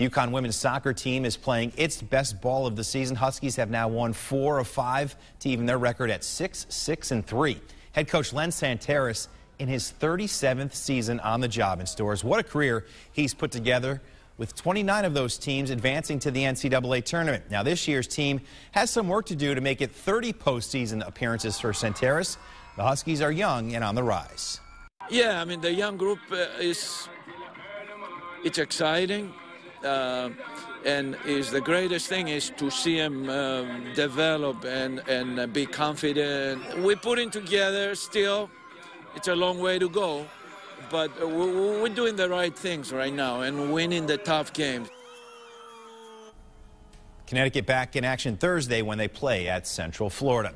UConn women's soccer team is playing its best ball of the season. Huskies have now won four of five to even their record at six, six, and three. Head coach Len Tsantiris in his 37th season on the job in Storrs. What a career he's put together with 29 of those teams advancing to the NCAA tournament. Now, this year's team has some work to do to make it 30 postseason appearances for Tsantiris. The Huskies are young and on the rise. Yeah, I mean, the young group uh, is, it's exciting. Uh, and is the greatest thing is to see them um, develop and, and be confident. We're putting together still. It's a long way to go but we're doing the right things right now and winning the tough games. Connecticut back in action Thursday when they play at Central Florida.